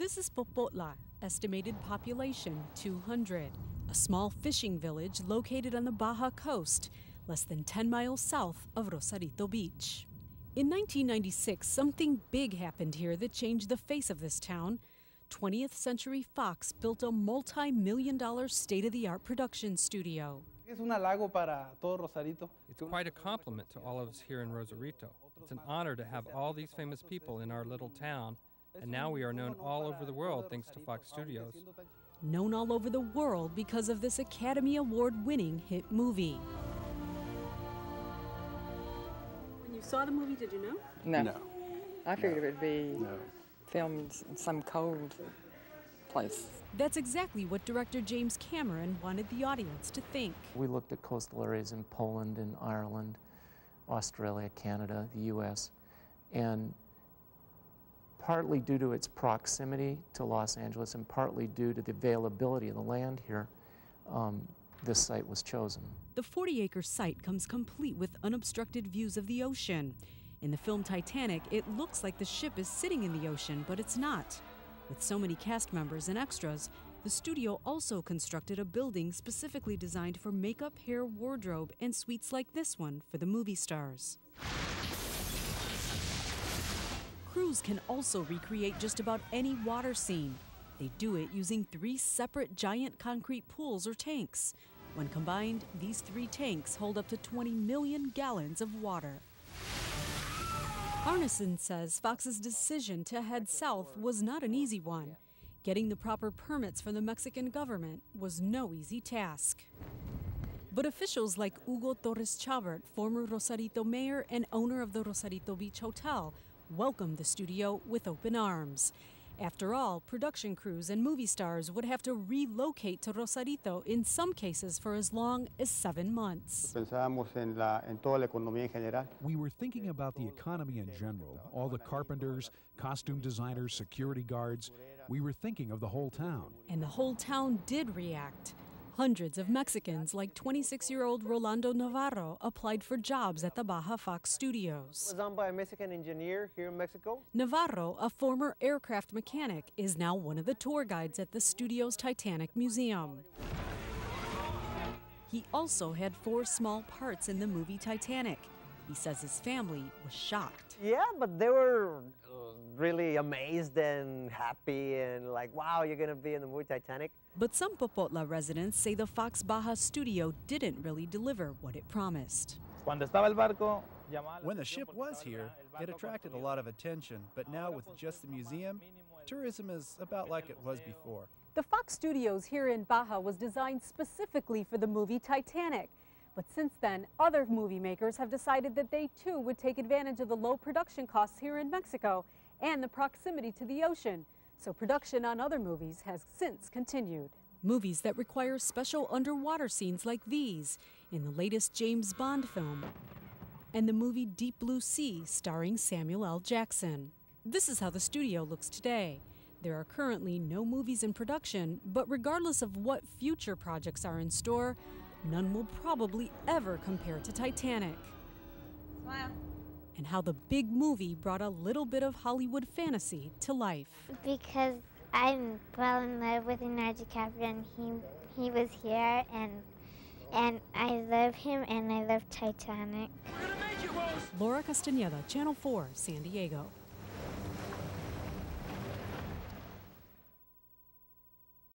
This is Popotla, estimated population 200, a small fishing village located on the Baja coast, less than 10 miles south of Rosarito Beach. In 1996, something big happened here that changed the face of this town. 20th Century Fox built a multi million dollar state of the art production studio. Es un halago para todo Rosarito. It's quite a compliment to all of us here in Rosarito. It's an honor to have all these famous people in our little town, and now we are known all over the world thanks to Fox Studios. Known all over the world because of this Academy Award winning hit movie. When you saw the movie, did you know? No. No. I figured it would be No. filmed in some cold place. That's exactly what director James Cameron wanted the audience to think. We looked at coastal areas in Poland and Ireland, Australia, Canada, the US, and partly due to its proximity to Los Angeles and partly due to the availability of the land here, um, this site was chosen. The 40 acre site comes complete with unobstructed views of the ocean. In the film Titanic, it looks like the ship is sitting in the ocean, but it's not. With so many cast members and extras, the studio also constructed a building specifically designed for makeup, hair, wardrobe, and suites like this one for the movie stars. Crews can also recreate just about any water scene. They do it using three separate giant concrete pools or tanks. When combined, these three tanks hold up to 20 million gallons of water. Arneson says Fox's decision to head south was not an easy one. Getting the proper permits from the Mexican government was no easy task. But officials like Hugo Torres Chabert, former Rosarito mayor and owner of the Rosarito Beach Hotel, welcomed the studio with open arms. After all, production crews and movie stars would have to relocate to Rosarito in some cases for as long as seven months. Pensábamos en, la, en toda la economía en general. We were thinking about the economy in general, all the carpenters, costume designers, security guards. We were thinking of the whole town. And the whole town did react. Hundreds of Mexicans, like 26 year old Rolando Navarro, applied for jobs at the Baja Fox studios. It was done by a Mexican engineer here in Mexico. Navarro, a former aircraft mechanic, is now one of the tour guides at the studio's Titanic Museum. He also had four small parts in the movie Titanic. He says his family was shocked. Yeah, but they were uh, really amazed and happy and like, wow, you're gonna be in the movie Titanic. But some Popotla residents say the Fox Baja studio didn't really deliver what it promised. Cuando estaba el barco, llamaba la When the ship was here, it attracted a lot of attention, but now with just the museum, tourism is about like it was before. The Fox Studios here in Baja was designed specifically for the movie Titanic. But since then, other movie makers have decided that they too would take advantage of the low production costs here in Mexico and the proximity to the ocean. So production on other movies has since continued. Movies that require special underwater scenes like these in the latest James Bond film and the movie Deep Blue Sea starring Samuel L. Jackson. This is how the studio looks today. There are currently no movies in production, but regardless of what future projects are in store, none will probably ever compare to Titanic. Smile. And how the big movie brought a little bit of Hollywood fantasy to life. Because I fell in love with Leonardo DiCaprio and he he was here and and I love him and I love Titanic. Laura Castaneda, Channel 4, San Diego.